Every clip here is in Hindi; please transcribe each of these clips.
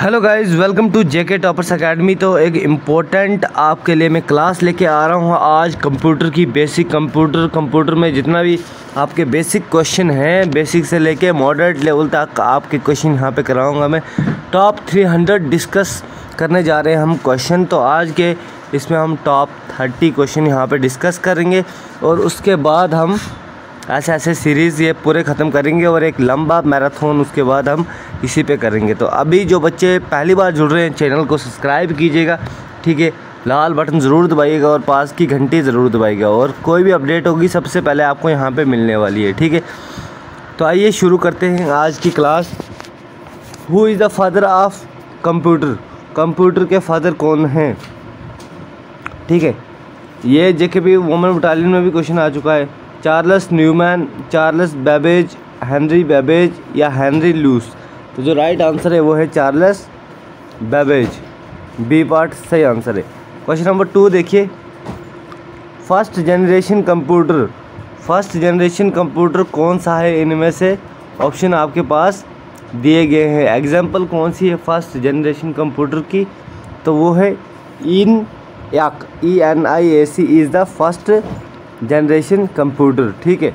Hello guys welcome to JK toppers academy तो एक इम्पोर्टेंट आपके लिए मैं क्लास लेके आ रहा हूँ आज कंप्यूटर की बेसिक कंप्यूटर कंप्यूटर में जितना भी आपके बेसिक क्वेश्चन हैं बेसिक से लेके मॉडरेट लेवल तक आपके क्वेश्चन यहाँ पे कराऊँगा मैं। टॉप 300 डिस्कस करने जा रहे हैं हम क्वेश्चन तो आज के इसमें हम टॉप 30 क्वेश्चन यहाँ पर डिस्कस करेंगे और उसके बाद हम ऐसे ऐसे सीरीज़ ये पूरे ख़त्म करेंगे और एक लंबा मैराथन उसके बाद हम इसी पे करेंगे। तो अभी जो बच्चे पहली बार जुड़ रहे हैं चैनल को सब्सक्राइब कीजिएगा। ठीक है, लाल बटन ज़रूर दबाइएगा और पास की घंटी ज़रूर दबाइएगा और कोई भी अपडेट होगी, सबसे पहले आपको यहाँ पर मिलने वाली है। ठीक है तो आइए शुरू करते हैं आज की class who is the father of computer computer के फादर कौन हैं? ठीक है, ये जेके भी वुमेन बटालियन में भी क्वेश्चन आ चुका है। Charles Newman Charles Babbage Henry Babbage या हेनरी लूस तो जो राइट आंसर है, वो है चार्लस बेबेज बी पार्ट सही आंसर है. क्वेश्चन नंबर टू देखिए. First generation computer first generation computer कौन सा है इनमें से? ऑप्शन आपके पास दिए गए हैं. एग्ज़ाम्पल कौन सी है फ़र्स्ट जनरेशन कंप्यूटर की? तो वो है ENIAC E N I A C is the first generation computer ठीक है?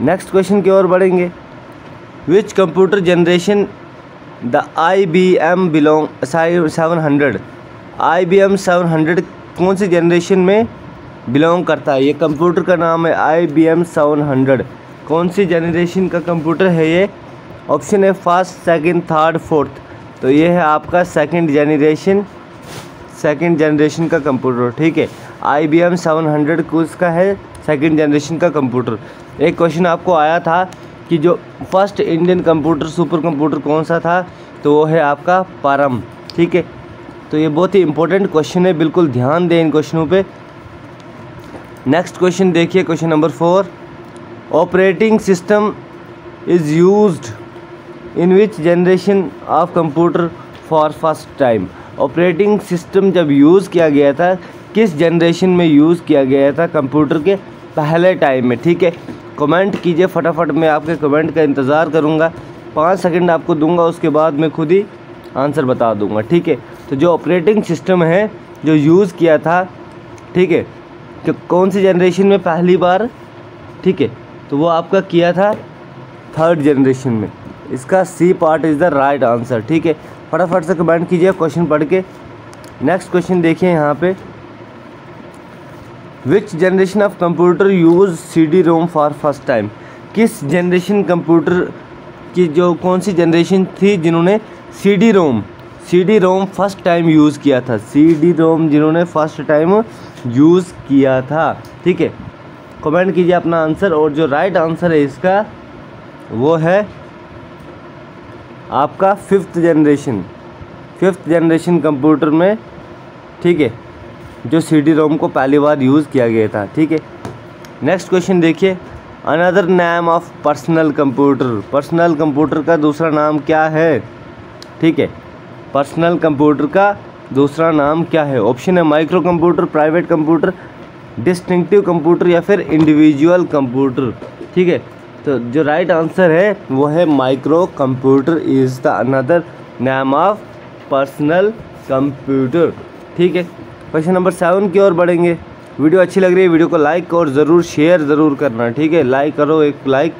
नेक्स्ट क्वेश्चन की ओर बढ़ेंगे। Which computer generation the I B M belong seven hundred I B M seven hundred कौन सी जनरेशन में बिलोंग करता है? ये कंप्यूटर का नाम है I B M seven hundred कौन सी जनरेशन का कंप्यूटर है ये? ऑप्शन है फ़र्स्ट सेकंड थर्ड फोर्थ तो ये है आपका सेकंड जनरेशन सेकंड जनरेशन का कंप्यूटर ठीक है? I B M seven hundred उसका है सेकेंड जनरेशन का कंप्यूटर एक क्वेश्चन आपको आया था कि जो first Indian computer super computer कौन सा था? तो वो है आपका परम, ठीक है? तो ये बहुत ही इंपॉर्टेंट क्वेश्चन है, बिल्कुल ध्यान दें इन क्वेश्चनों पे। नेक्स्ट क्वेश्चन देखिए question number four operating system is used in which generation of computer for first time operating system जब यूज़ किया गया था, किस जनरेशन में यूज़ किया गया था कंप्यूटर के? पहले टाइम में, ठीक है? कमेंट कीजिए, फटाफट मैं आपके कमेंट का इंतज़ार करूँगा। पाँच सेकंड आपको दूँगा, उसके बाद मैं खुद ही आंसर बता दूँगा, ठीक है? तो जो ऑपरेटिंग सिस्टम है, जो यूज़ किया था, ठीक है? तो कौन सी जनरेशन में पहली बार, ठीक है? तो वो आपका किया था थर्ड जनरेशन में। इसका C part is the right answer ठीक है? फटाफट से कमेंट कीजिए, क्वेश्चन पढ़ के। नेक्स्ट क्वेश्चन देखिए यहाँ पे। Which generation of computer use C D ROM for first time किस जनरेशन कंप्यूटर की जो कौन सी जनरेशन थी जिन्होंने C D ROM C D ROM first time use किया था? सी डी रोम जिन्होंने फ़र्स्ट टाइम यूज़ किया था। ठीक है। कमेंट कीजिए अपना आंसर और जो राइट आंसर है इसका, वो है आपका fifth generation fifth generation computer में, ठीक है, जो सी डी रोम को पहली बार यूज़ किया गया था, ठीक है। नेक्स्ट क्वेश्चन देखिए another name of personal computer personal computer का दूसरा नाम क्या है? ठीक है पर्सनल कंप्यूटर का दूसरा नाम क्या है? ऑप्शन है micro computer private computer distinctive computer या फिर इंडिविजुअल कंप्यूटर ठीक है। तो जो राइट आंसर है, वो है micro computer is the another name of personal computer ठीक है? क्वेश्चन नंबर सेवन की ओर बढ़ेंगे। वीडियो अच्छी लग रही है वीडियो को लाइक और ज़रूर शेयर ज़रूर करना, ठीक है? लाइक करो, एक लाइक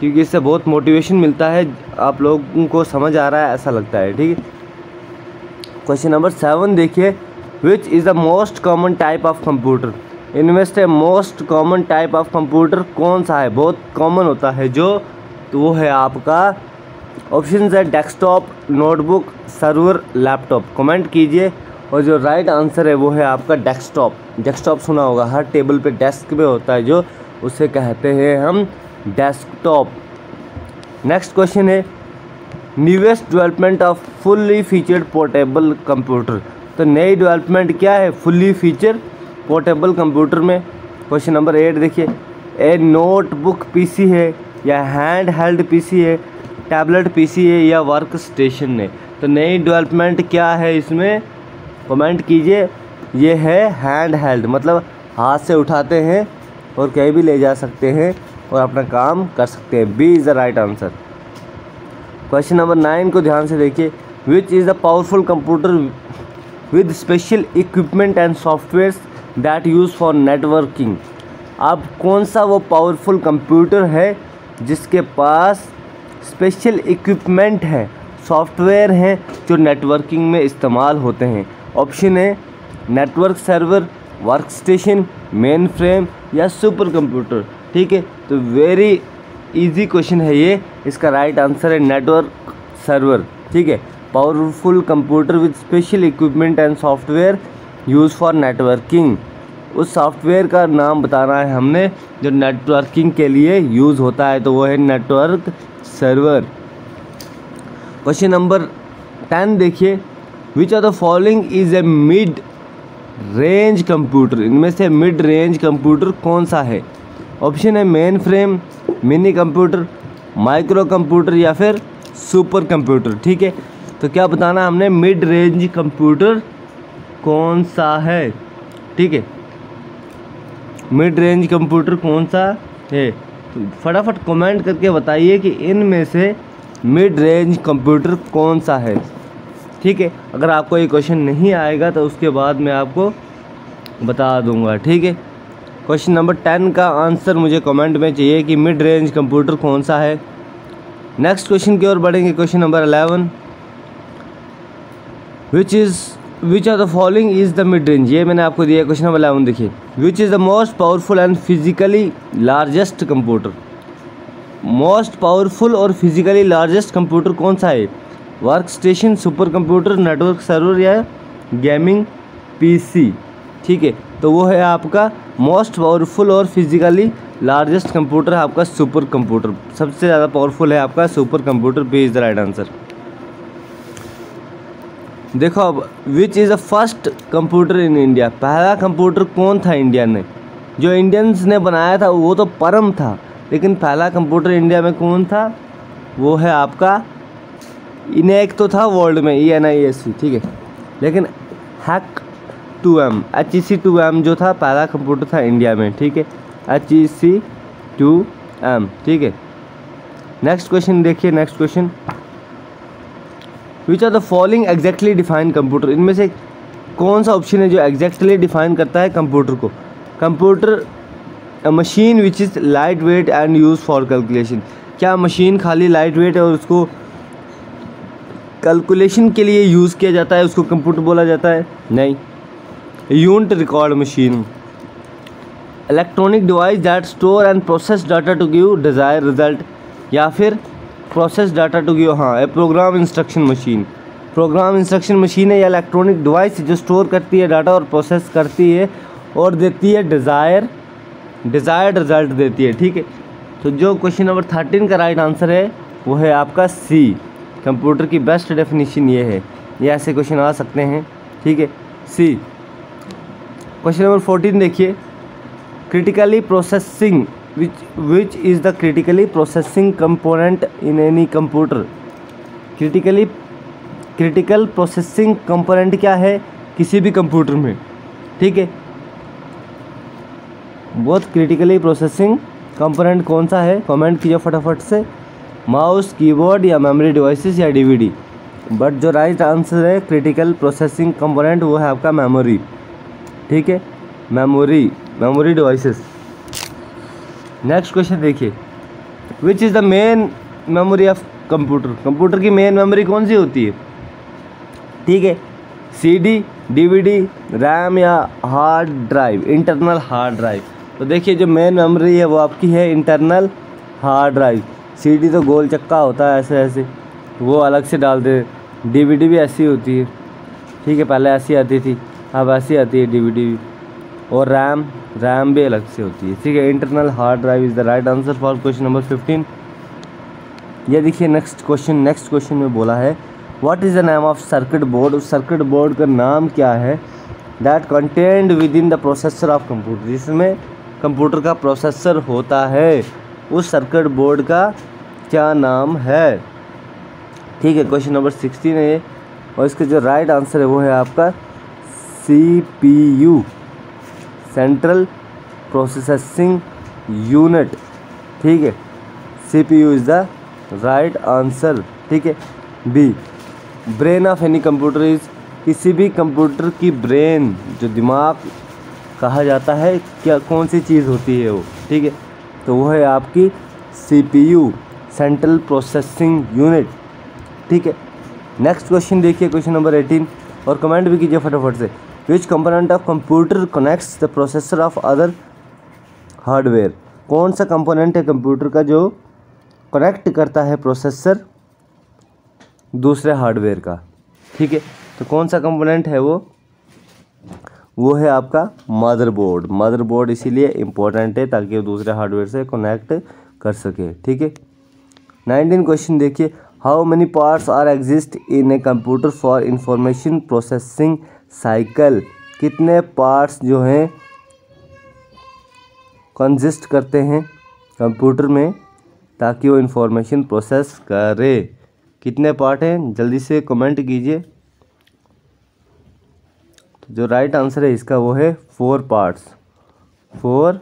क्योंकि इससे बहुत मोटिवेशन मिलता है, आप लोगों को समझ आ रहा है, ऐसा लगता है, ठीक है? क्वेश्चन नंबर सेवन देखिए which is the most common type of computer इनमें से most common type of computer कौन सा है? बहुत कॉमन होता है जो तो वो है आपका ऑप्शन है desktop notebook server laptop comment कीजिए और जो राइट आंसर है वो है आपका डेस्कटॉप डेस्कटॉप सुना होगा, हर टेबल पे डेस्क पे होता है जो, उसे कहते हैं हम डेस्कटॉप नेक्स्ट क्वेश्चन है newest development of fully featured portable computer तो नई डेवलपमेंट क्या है? फुल्ली फीचर पोर्टेबल कंप्यूटर में। क्वेश्चन नंबर एट देखिए। ए नोटबुक पीसी है या हैंड हेल्ड पीसी है, टैबलेट पीसी है या वर्क स्टेशन है? तो नई डेवलपमेंट क्या है इसमें? कमेंट कीजिए। ये है हैंड हेल्ड मतलब हाथ से उठाते हैं और कहीं भी ले जा सकते हैं और अपना काम कर सकते हैं। B is the right answer. Question number nine को ध्यान से देखिए। Which is the powerful computer with special equipment and software that use for networking अब कौन सा वो पावरफुल कंप्यूटर है जिसके पास स्पेशल इक्विपमेंट है सॉफ्टवेयर हैं जो नेटवर्किंग में इस्तेमाल होते हैं? ऑप्शन है network server work station main frame या सुपर कंप्यूटर ठीक है? तो वेरी इजी क्वेश्चन है ये. इसका राइट आंसर है नेटवर्क सर्वर ठीक है? Powerful computer with special equipment and software use for networking उस सॉफ्टवेयर का नाम बताना है हमने, जो नेटवर्किंग के लिए यूज़ होता है तो वो है network server question number ten देखिए. Which are the following is a mid range computer इनमें से मिड रेंज कंप्यूटर कौन सा है? ऑप्शन है main frame mini computer micro computer या फिर सुपर कंप्यूटर ठीक है? तो क्या बताना हमने? मिड रेंज कंप्यूटर कौन सा है? ठीक है? मिड रेंज कंप्यूटर कौन सा है? तो फटाफट कमेंट करके बताइए कि इनमें से मिड रेंज कंप्यूटर कौन सा है। ठीक है? अगर आपको ये क्वेश्चन नहीं आएगा तो उसके बाद मैं आपको बता दूँगा, ठीक है? क्वेश्चन नंबर टेन का आंसर मुझे कमेंट में चाहिए कि मिड रेंज कंप्यूटर कौन सा है। नेक्स्ट क्वेश्चन की ओर बढ़ेंगे question number eleven which is which are the following is the mid range ये मैंने आपको दिया क्वेश्चन नंबर अलेवन देखिए। Which is the most powerful and physically largest computer most powerful और फिजिकली लार्जेस्ट कंप्यूटर कौन सा है? Work station super computer network server या गेमिंग पीसी ठीक है तो वो है आपका मोस्ट पावरफुल और फिजिकली लार्जेस्ट कंप्यूटर है आपका सुपर कंप्यूटर सबसे ज़्यादा पावरफुल है आपका super computer B is the right answer देखो अब which is the first computer in India पहला कंप्यूटर कौन था इंडिया में? जो इंडियंस ने बनाया था, वो तो परम था। लेकिन पहला कंप्यूटर इंडिया में कौन था? वो है आपका, इनेक तो था वर्ल्ड में ई एन आई एस सी ठीक है? लेकिन hack two M H E C two M जो था, पहला कंप्यूटर था इंडिया में, ठीक है? H E C two M ठीक है? नेक्स्ट क्वेश्चन देखिए next question which are the following exactly define computer इनमें से कौन सा ऑप्शन है जो एग्जैक्टली डिफाइन करता है कंप्यूटर को? Computer machine which is light weight and use for calculation क्या मशीन खाली लाइट वेट है और उसको कैलकुलेशन के लिए यूज़ किया जाता है? उसको कंप्यूटर बोला जाता है? नहीं। Unit record machine electronic device that store and process data to give desire result या फिर प्रोसेस डाटा टू गिव हाँ a program instruction machine program instruction machine है या इलेक्ट्रॉनिक डिवाइस जो स्टोर करती है डाटा और प्रोसेस करती है और देती है डिज़ायर डिज़ायर्ड रिज़ल्ट देती है, ठीक है? तो जो क्वेश्चन नंबर थर्टीन का राइट आंसर है, वो है आपका सी कंप्यूटर की बेस्ट डेफिनेशन ये है। ये ऐसे क्वेश्चन आ सकते हैं, ठीक है? सी क्वेश्चन नंबर फोर्टीन देखिए। Critically processing which which is the critically processing component in any computer critically critical processing component क्या है? किसी भी कंप्यूटर में। ठीक है? बहुत क्रिटिकली प्रोसेसिंग कंपोनेंट कौन सा है? कमेंट कीजिए फटाफट से। माउस कीबोर्ड या मेमोरी डिवाइसेस या डीवीडी बट जो राइट आंसर है क्रिटिकल प्रोसेसिंग कंपोनेंट वो है आपका मेमोरी ठीक है? Memory memory devices next question देखिए। Which is the main memory of computer computer की मेन मेमोरी कौन सी होती है? ठीक है। C D D V D RAM या hard drive internal hard drive तो देखिए, जो मेन मेमोरी है वो आपकी है internal hard drive C D तो गोल चक्का होता है ऐसे ऐसे। वो अलग से डालते डी वी डी भी ऐसी होती है। ठीक है, पहले ऐसी आती थी, अब ऐसी आती है डी वी डी और रैम रैम भी अलग से होती है। ठीक है internal hard drive is the right answer for question number fifteen ये देखिए नेक्स्ट क्वेश्चन नेक्स्ट क्वेश्चन में बोला है what is the name of circuit board उस सर्किट बोर्ड का नाम क्या है? That contained within the processor of computer जिसमें कंप्यूटर का प्रोसेसर होता है, उस सर्किट बोर्ड का क्या नाम है? ठीक है क्वेश्चन नंबर सिक्सटीन है और इसका जो राइट आंसर है वो है आपका C P U central processing unit ठीक है? C P U is the right answer ठीक है? B brain of any computer is किसी भी कंप्यूटर की ब्रेन जो दिमाग कहा जाता है, क्या, कौन सी चीज़ होती है वो? ठीक है? तो वो है आपकी सीपीयू सेंट्रल प्रोसेसिंग यूनिट ठीक है? नेक्स्ट क्वेश्चन देखिए क्वेश्चन नंबर एटीन और कमेंट भी कीजिए फटाफट से। Which component of computer connects the processor of other hardware कौन सा कंपोनेंट है कंप्यूटर का जो कनेक्ट करता है प्रोसेसर दूसरे हार्डवेयर का? ठीक है? तो कौन सा कंपोनेंट है वो? वो है आपका मदरबोर्ड मदरबोर्ड इसीलिए इम्पोर्टेंट है ताकि वो दूसरे हार्डवेयर से कनेक्ट कर सके। ठीक है? नाइनटीन क्वेश्चन देखिए। How many parts are exist in a computer for information processing cycle कितने पार्ट्स जो हैं कंजिस्ट करते हैं कंप्यूटर में ताकि वो इंफॉर्मेशन प्रोसेस करे। कितने पार्ट हैं? जल्दी से कमेंट कीजिए। तो जो राइट आंसर है इसका वो है four parts. Four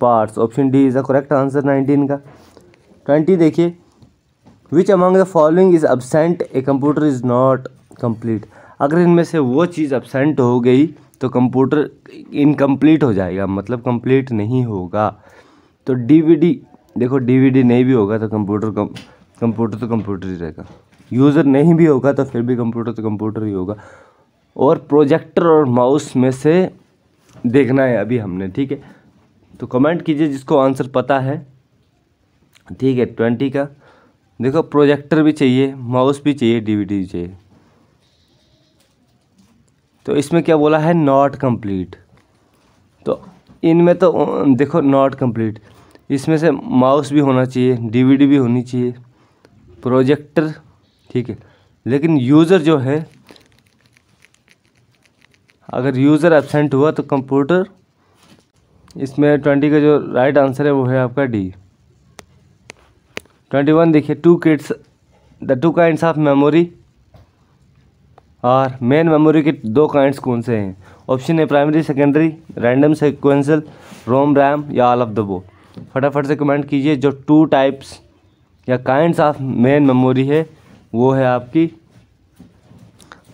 parts. Option D is the correct answer nineteen का। ट्वेंटी देखिए। Which among the following is absent a computer is not complete अगर इनमें से वो चीज़ अबसेंट हो गई तो कंप्यूटर इनकम्प्लीट हो जाएगा मतलब कंप्लीट नहीं होगा। तो डीवीडी देखो डीवीडी नहीं भी होगा तो कंप्यूटर कंप्यूटर तो कंप्यूटर ही रहेगा। यूज़र नहीं भी होगा तो फिर भी कंप्यूटर तो कंप्यूटर ही होगा। और प्रोजेक्टर और माउस में से देखना है अभी हमने, ठीक है? तो कमेंट कीजिए जिसको आंसर पता है। ठीक है ट्वेंटी का। देखो प्रोजेक्टर भी चाहिए माउस भी चाहिए डीवीडी भी चाहिए। तो इसमें क्या बोला है? नॉट कंप्लीट तो इनमें तो देखो नॉट कंप्लीट इसमें से माउस भी होना चाहिए डीवीडी भी होनी चाहिए प्रोजेक्टर ठीक है। लेकिन यूज़र जो है, अगर यूज़र एबसेंट हुआ तो कंप्यूटर इसमें ट्वेंटी का जो राइट आंसर है वो है आपका डी ट्वेंटी वन देखिए two kids the two kinds of memory और मेन मेमोरी के दो काइंड्स कौन से हैं? ऑप्शन है primary secondary random sequential ROM RAM या ऑल ऑफ़ द बो फटाफट से कमेंट कीजिए, जो टू टाइप्स या काइंड्स ऑफ़ मेन मेमोरी है, वो है आपकी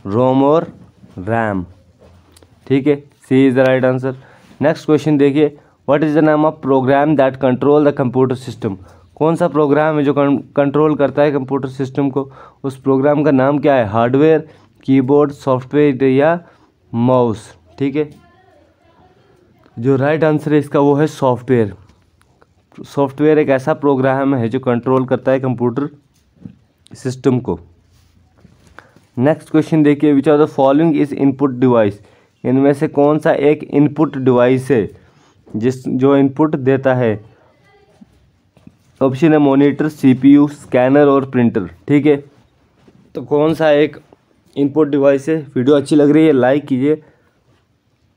रोम और रैम ठीक है? C is the right answer next question देखिए. व्हाट इज़ द नाम of program that control the computer system कौन सा प्रोग्राम है जो कंट्रोल करता है कंप्यूटर सिस्टम को? उस प्रोग्राम का नाम क्या है? हार्डवेयर कीबोर्ड सॉफ्टवेयर या माउस ठीक है? जो राइट आंसर है, इसका वो है सॉफ्टवेयर सॉफ्टवेयर एक ऐसा प्रोग्राम है जो कंट्रोल करता है कंप्यूटर सिस्टम को. नेक्स्ट क्वेश्चन देखिए which are the following is input device इनमें से कौन सा एक इनपुट डिवाइस है? जिस, जो इनपुट देता है? ऑप्शन है मॉनिटर सीपीयू स्कैनर और प्रिंटर ठीक है? तो कौन सा एक इनपुट डिवाइस है। वीडियो अच्छी लग रही है लाइक कीजिए।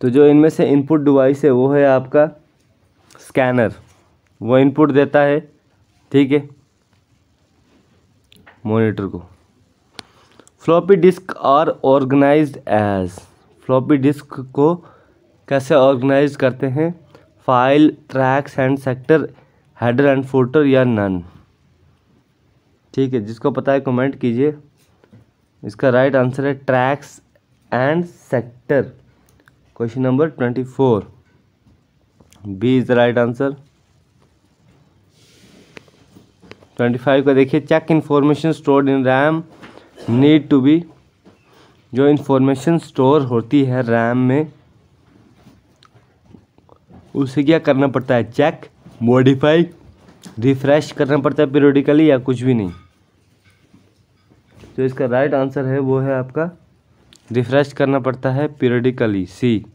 तो जो इनमें से इनपुट डिवाइस है, वो है आपका स्कैनर वो इनपुट देता है, ठीक है? मॉनिटर को। Floppy disk are organized as floppy disk को कैसे ऑर्गेनाइज करते हैं? File tracks and sector header and folder या नन ठीक है, जिसको पता है कमेंट कीजिए। इसका राइट आंसर है tracks and sector question number twenty four B is the right answer twenty five का देखिए check information stored in RAM need to be जो इन्फॉर्मेशन स्टोर होती है रैम में, उसे क्या करना पड़ता है? चेक मॉडिफाई रिफ्रेश करना पड़ता है पीरियडिकली या कुछ भी नहीं। तो इसका राइट आंसर है, वो है आपका रिफ्रेश करना पड़ता है पीरियडिकली सी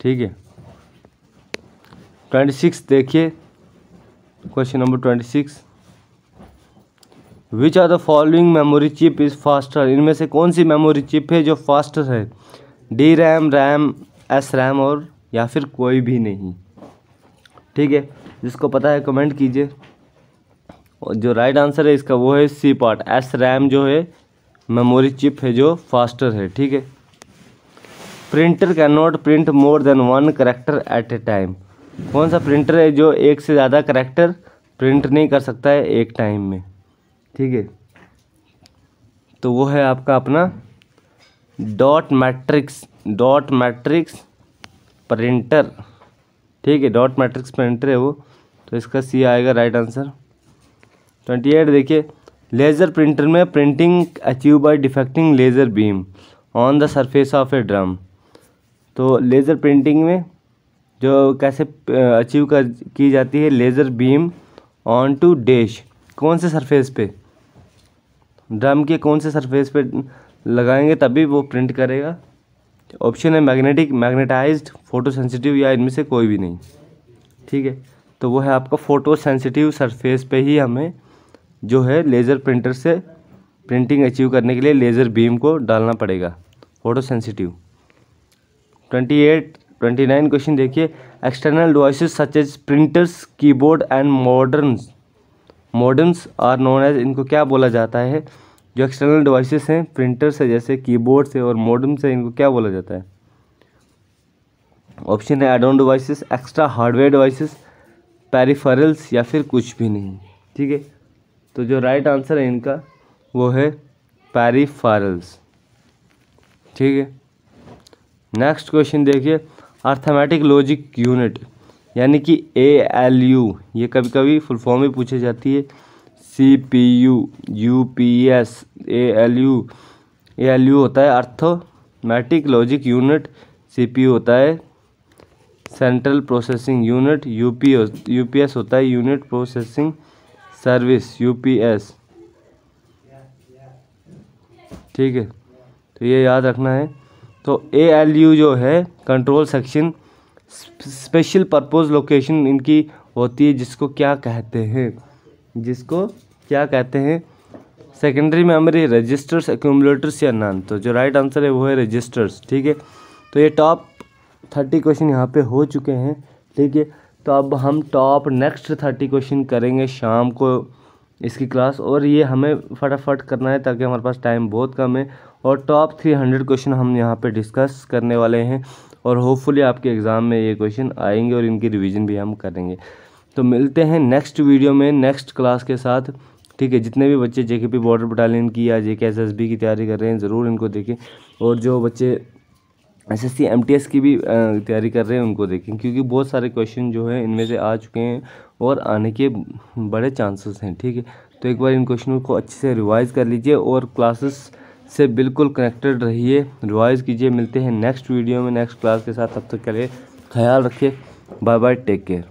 ठीक है? ट्वेंटी सिक्स देखिए question number twenty six which are the following memory chip is faster इनमें से कौन सी मेमोरी चिप है जो फास्टर है? D RAM RAM S RAM और या फिर कोई भी नहीं। ठीक है? जिसको पता है कमेंट कीजिए। जो राइट आंसर है, इसका वो है सी पार्ट एस रैम जो है मेमोरी चिप है जो फास्टर है, ठीक है? Printer can not print more than one character at a time कौन सा प्रिंटर है जो एक से ज़्यादा करेक्टर प्रिंट नहीं कर सकता है एक टाइम में? ठीक है? तो वो है आपका अपना dot matrix dot matrix printer ठीक है? डॉट मैट्रिक्स प्रिंटर है वो। तो इसका सी आएगा राइट आंसर ट्वेंटी एट देखिए लेज़र प्रिंटर में printing achieve by defecting laser beam on the surface of a drum तो लेज़र प्रिंटिंग में जो कैसे अचीव कर, की जाती है laser beam on to dash कौन से सरफेस पे? ड्रम के कौन से सरफेस पे लगाएँगे तभी वो प्रिंट करेगा। ऑप्शन है मैग्नेटिक मैग्नेटाइज्ड फ़ोटो सेंसिटिव या इनमें से कोई भी नहीं। ठीक है? तो वो है आपका फ़ोटो सेंसिटिव सरफेस पे ही हमें जो है लेज़र प्रिंटर से प्रिंटिंग अचीव करने के लिए लेज़र बीम को डालना पड़ेगा। Photo sensitive twenty eight twenty nine question देखिए। External devices such as printers keyboard and moderns moderns are known as इनको क्या बोला जाता है? जो एक्सटर्नल डिवाइसेस हैं प्रिंटर से जैसे कीबोर्ड से और मॉडर्न से इनको क्या बोला जाता है? ऑप्शन है addon devices extra hardware devices peripherals या फिर कुछ भी नहीं। ठीक है? तो जो राइट आंसर है इनका, वो है पेरीफरल्स ठीक है? नेक्स्ट क्वेश्चन देखिए. अर्थमेटिक लॉजिक यूनिट यानी कि ए एल यू ये कभी कभी फुल फॉर्म में पूछी जाती है. C P U U P S A L U A L U होता है arithmetic logic unit C P U होता है central processing unit U P U P S होता है unit processing service U P S ठीक है? तो ये याद रखना है। तो ए एल यू जो है control section special purpose location इनकी होती है, जिसको क्या कहते हैं? जिसको क्या कहते हैं? सेकेंडरी मेमोरी रजिस्टर्स एक्यूमुलेटर्स या नन तो जो राइट आंसर है, वो है रजिस्टर्स ठीक है? तो ये टॉप थर्टी क्वेश्चन यहाँ पे हो चुके हैं। ठीक है? तो अब हम टॉप नेक्स्ट थर्टी क्वेश्चन करेंगे शाम को इसकी क्लास और ये हमें फटाफट करना है ताकि हमारे पास टाइम बहुत कम है। और टॉप थ्री हंड्रेड क्वेश्चन हम यहाँ पे डिस्कस करने वाले हैं। और होपफुली आपके एग्ज़ाम में ये क्वेश्चन आएँगे और इनकी रिवीजन भी हम करेंगे। तो मिलते हैं नेक्स्ट वीडियो में नेक्स्ट क्लास के साथ। ठीक है, जितने भी बच्चे जे पी बॉर्डर बटालियन की या जे के एस एस बी की तैयारी कर रहे हैं, ज़रूर इनको देखें। और जो बच्चे S S C M T S की भी तैयारी कर रहे हैं उनको देखें, क्योंकि बहुत सारे क्वेश्चन जो हैं, इनमें से आ चुके हैं और आने के बड़े चांसेस हैं, ठीक है? तो एक बार इन क्वेश्चनों को अच्छे से रिवाइज़ कर लीजिए और क्लासेस से बिल्कुल कनेक्टेड रहिए। रिवाइज़ कीजिए, मिलते हैं नेक्स्ट वीडियो में नेक्स्ट क्लास के साथ। तब तक के लिए ख्याल रखिए। Bye bye take care